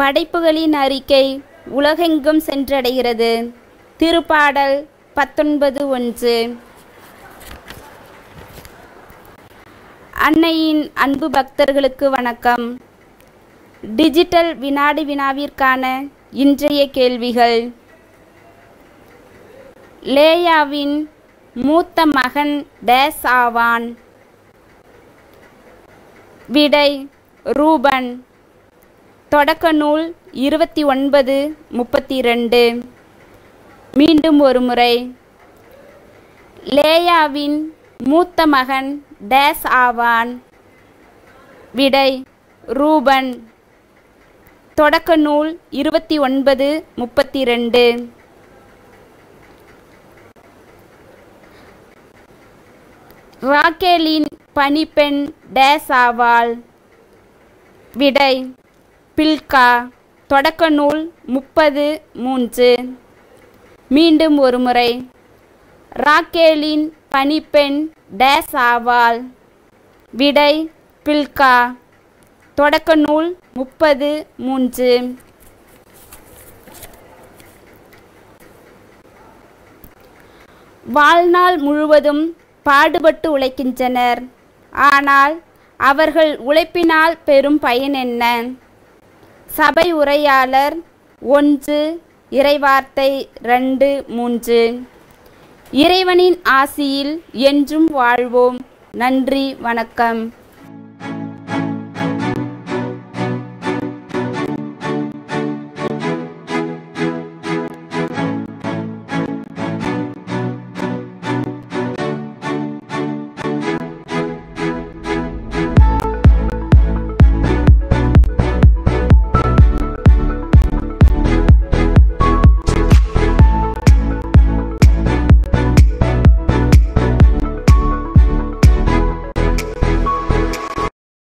படைப்புகளின் அறிக்கை உலகெங்கும் சென்றடைகிறது. திருப்பாடல் பத்தொன்பது ஒன்று. அன்னையின் அன்பு பக்தர்களுக்கு வணக்கம். டிஜிட்டல் வினாடி வினாவிற்கான இன்றைய கேள்விகள். லேயாவின் மூத்த மகன் டேஸ் ஆவான். விடை ரூபன். தொடக்க நூல் இருபத்தி ஒன்பது முப்பத்தி ரெண்டு மீண்டும் ஒரு முறை லேயாவின் மூத்த மகன் டேஸ் ஆவான். விடை ரூபன். தொடக்க நூல் இருபத்தி ஒன்பது முப்பத்தி ரெண்டு ராக்கேலின் பணிப்பெண் டேஸ் ஆவாள். விடை பில்கா தொடக்க நூல் முப்பது மூன்று. மீண்டும் ஒருமுறை ராக்கேலின் பணிப்பெண் டேஸ் ஆவாள். விடை பில்கா. தொடக்க நூல் முப்பது மூன்று. வாழ்நாள் முழுவதும் பாடுபட்டு உழைக்கின்றனர். ஆனால் அவர்கள் உழைப்பினால் பெறும் பயன் என்ன? சபை உரையாளர் ஒன்று இறைவார்த்தை ரெண்டு மூன்று. இறைவனின் ஆசியில் என்றும் வாழ்வோம். நன்றி வணக்கம்.